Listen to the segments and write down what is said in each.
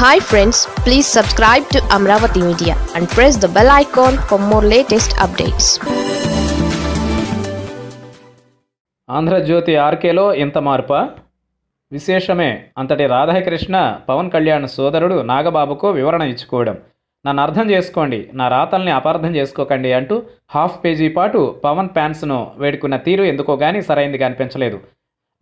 Hi friends please subscribe to Amaravati media and press the bell icon for more latest updates Andhrajyothi ఆర్కేలో ఇంత మార్పా? విశేషమే అంతటి రాధాకృష్ణ పవన్ కళ్యాణ్ సోదరుడు నాగబాబుకు వివరణ ఇచ్చుకోవడం. నన్ను అర్థం చేసుకోండి నా రాతల్ని అపార్థం చేసుకోకండి అంటూ హాఫ్ పేజీ పాటు పవన్ ఫ్యాన్స్ను వేడుకున్న తీరు ఎందుకో కానీ సరైందిగా అనిపించలేదు.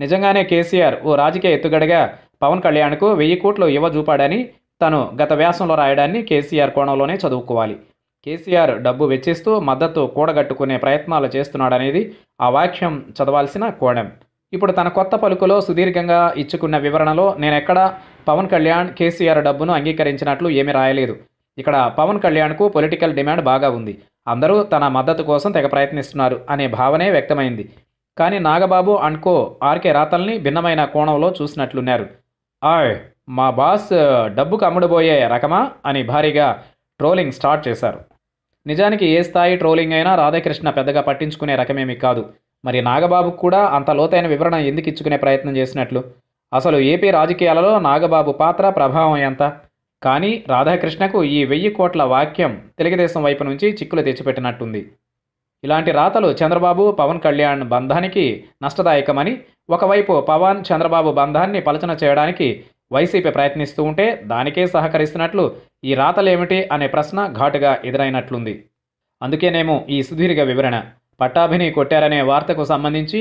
నిజంగానే కేసీఆర్ ఓ రాజకీయ ఎత్తుగడగా పవన్ కళ్యాణ్కు వెయ్యి కోట్లు ఇవ్వజూపాడని తను గత వ్యాసంలో రాయడాన్ని కేసీఆర్ కోణంలోనే చదువుకోవాలి. కేసీఆర్ డబ్బు వెచ్చిస్తూ మద్దతు కూడగట్టుకునే ప్రయత్నాలు చేస్తున్నాడనేది ఆ వాక్యం చదవాల్సిన కోణం. ఇప్పుడు తన కొత్త పలుకులో సుదీర్ఘంగా ఇచ్చుకున్న వివరణలో నేనెక్కడా పవన్ కళ్యాణ్ కేసీఆర్ డబ్బును అంగీకరించినట్లు ఏమీ రాయలేదు. ఇక్కడ పవన్ కళ్యాణ్కు పొలిటికల్ డిమాండ్ బాగా ఉంది. అందరూ తన మద్దతు కోసం తెగ ప్రయత్నిస్తున్నారు అనే భావనే వ్యక్తమైంది. కానీ నాగబాబు అండ్ కో ఆర్కే రాతల్ని భిన్నమైన కోణంలో చూసినట్లున్నారు. ఆయ్ మా బాస్ డబ్బుకు అమ్ముడుపోయే రకమా అని భారీగా ట్రోలింగ్ స్టార్ట్ చేశారు. నిజానికి ఏ స్థాయి ట్రోలింగ్ అయినా రాధాకృష్ణ పెద్దగా పట్టించుకునే రకమేమీ కాదు. మరి నాగబాబుకు కూడా అంత లోతైన వివరణ ఎందుకు ఇచ్చుకునే ప్రయత్నం చేసినట్లు? అసలు ఏపీ రాజకీయాలలో నాగబాబు పాత్ర ప్రభావం ఎంత? కానీ రాధాకృష్ణకు ఈ వెయ్యి కోట్ల వాక్యం తెలుగుదేశం వైపు నుంచి చిక్కులు తెచ్చిపెట్టినట్టుంది. ఇలాంటి రాతలు చంద్రబాబు పవన్ కళ్యాణ్ బంధానికి నష్టదాయకమని ఒకవైపు పవన్ చంద్రబాబు బంధాన్ని పలచన చేయడానికి వైసీపీ ప్రయత్నిస్తూ ఉంటే దానికే సహకరిస్తున్నట్లు ఈ రాతలేమిటి అనే ప్రశ్న ఘాటుగా ఎదురైనట్లుంది. అందుకేనేమో ఈ సుదీర్ఘ వివరణ. పట్టాభిని కొట్టారనే వార్తకు సంబంధించి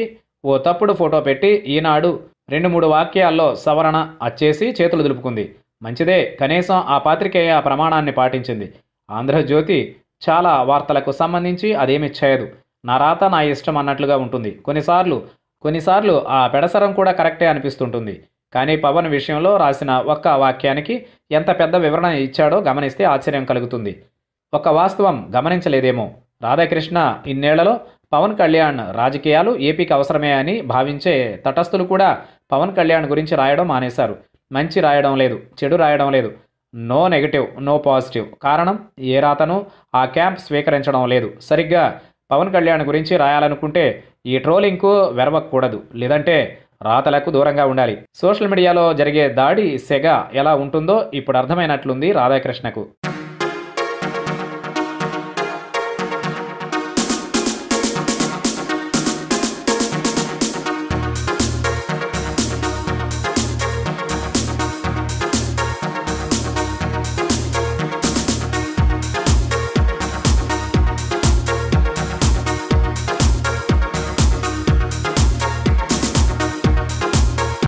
ఓ తప్పుడు ఫోటో పెట్టి ఈనాడు రెండు మూడు వాక్యాల్లో సవరణ అచ్చేసి చేతులు దులుపుకుంది. మంచిదే కనీసం ఆ పాత్రికేయ ప్రమాణాన్ని పాటించింది. ఆంధ్రజ్యోతి చాలా వార్తలకు సంబంధించి అదేమి చేయదు. నా రాత నా ఇష్టం అన్నట్లుగా ఉంటుంది. కొన్నిసార్లు కొన్నిసార్లు ఆ పెడసరం కూడా కరెక్టే అనిపిస్తుంటుంది. కానీ పవన్ విషయంలో రాసిన ఒక్క వాక్యానికి ఎంత పెద్ద వివరణ ఇచ్చాడో గమనిస్తే ఆశ్చర్యం కలుగుతుంది. ఒక వాస్తవం గమనించలేదేమో. రాధాకృష్ణ ఇన్నేళ్ళలో పవన్ కళ్యాణ్ రాజకీయాలు ఏపీకి అవసరమే అని భావించే తటస్థులు కూడా పవన్ కళ్యాణ్ గురించి రాయడం మానేశారు. మంచి రాయడం లేదు చెడు రాయడం లేదు. No negative no positive. కారణం ఏ రాతను ఆ క్యాంప్ స్వీకరించడం లేదు. సరిగ్గా పవన్ కళ్యాణ్ గురించి రాయాలనుకుంటే ఈ ట్రోలింగ్కు వెరవకూడదు లేదంటే రాతలకు దూరంగా ఉండాలి. సోషల్ మీడియాలో జరిగే దాడి సెగ ఎలా ఉంటుందో ఇప్పుడు అర్థమైనట్లుంది రాధాకృష్ణకు.